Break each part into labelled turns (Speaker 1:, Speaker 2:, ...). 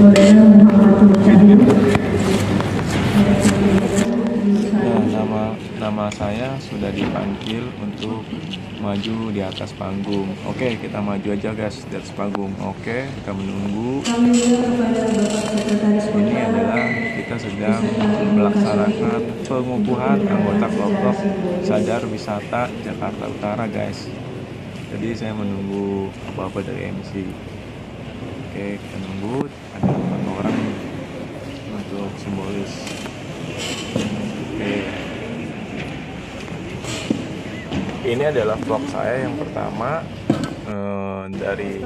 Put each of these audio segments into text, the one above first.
Speaker 1: Nah, nama nama saya sudah dipanggil untuk maju di atas panggung. Oke, kita maju aja guys di atas panggung. Oke, kita menunggu. Ini adalah kita sedang melaksanakan pengukuhan anggota kelompok Sadar Wisata Jakarta Utara guys. Jadi saya menunggu apa-apa dari MC. Oke, kita nunggu ada empat orang untuk simbolis. Oke. Ini adalah vlog saya yang pertama eh, dari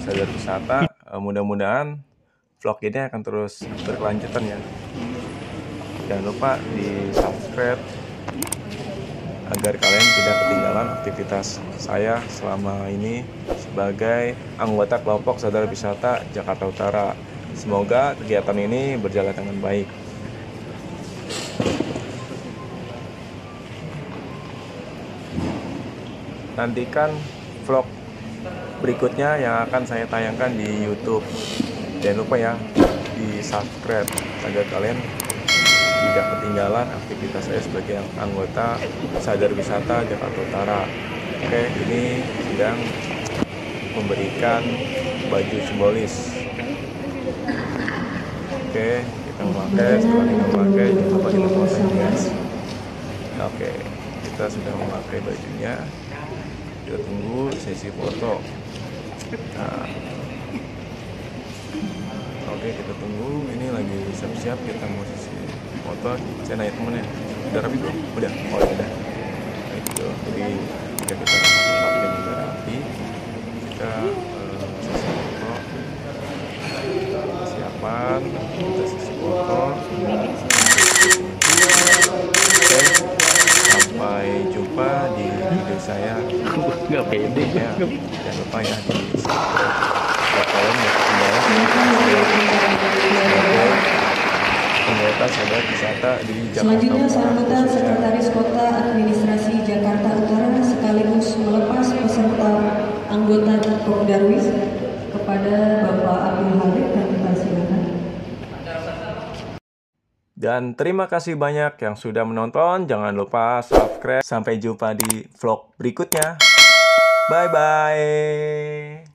Speaker 1: Sadar Wisata. Eh, mudah-mudahan vlog ini akan terus berkelanjutan ya. Jangan lupa di subscribe agar kalian tidak ketinggalan aktivitas saya selama ini sebagai anggota kelompok Sadar Wisata Jakarta Utara. Semoga kegiatan ini berjalan dengan baik. Nantikan vlog berikutnya yang akan saya tayangkan di YouTube. Jangan lupa ya di subscribe agar kalian tidak ketinggalan aktivitas saya sebagai anggota Sadar Wisata Jakarta Utara. Oke, ini sedang memberikan baju simbolis. Oke, kita memakai, setelah kita memakai, lupa kita foto ya, guys. Oke, kita sudah memakai bajunya. Kita tunggu sesi foto. Nah, oke kita tunggu. Ini lagi siap-siap kita mau sesi foto. Saya nanya temennya, udah rapi belum? Udah, oh ya udah. Nah. Jadi jika kita pakai udah rapi, kita sesi foto. Persiapan, kita sesi foto.
Speaker 2: Nggak pede
Speaker 1: ya. Jangan lupa ya. Kalian anggota wisata di Jakarta
Speaker 3: Selanjutnya sambutan Sekretaris Kota Administrasi Jakarta Utara sekaligus melepas peserta anggota Kopdarwis kepada Bapak Abdul Halik dan silakan.
Speaker 1: dan terima kasih banyak yang sudah menonton. Jangan lupa subscribe. Sampai jumpa di vlog berikutnya bye bye